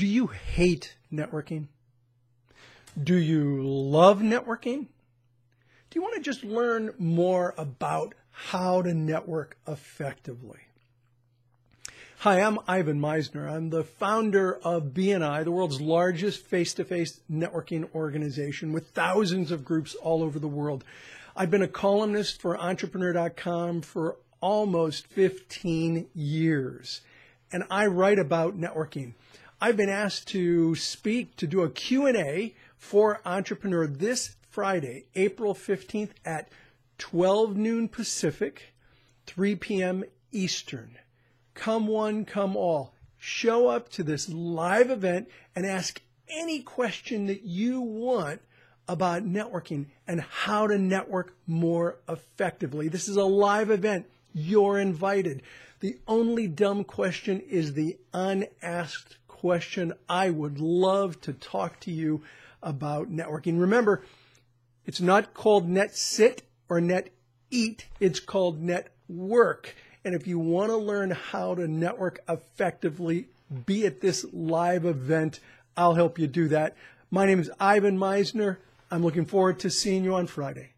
Do you hate networking? Do you love networking? Do you want to just learn more about how to network effectively? Hi, I'm Ivan Misner. I'm the founder of BNI, the world's largest face-to-face networking organization with thousands of groups all over the world. I've been a columnist for entrepreneur.com for almost 15 years, and I write about networking. I've been asked to speak to do a Q&A for Entrepreneur this Friday, April 15th at 12 noon Pacific, 3 p.m. Eastern. Come one, come all. Show up to this live event and ask any question that you want about networking and how to network more effectively. This is a live event. You're invited. The only dumb question is the unasked question. I would love to talk to you about networking. Remember, it's not called net sit or net eat. It's called network. And if you want to learn how to network effectively, be at this live event, I'll help you do that. My name is Ivan Misner. I'm looking forward to seeing you on Friday.